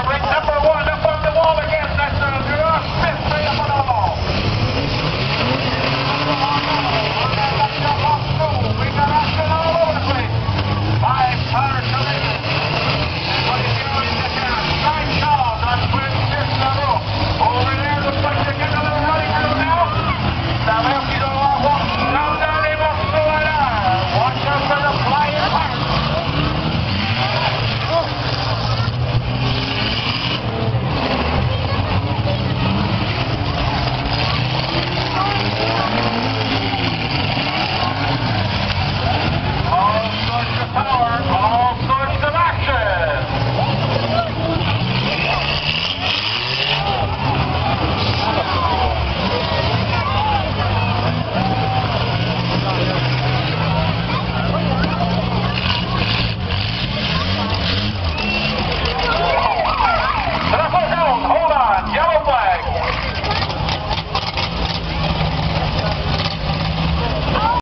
That ring number one.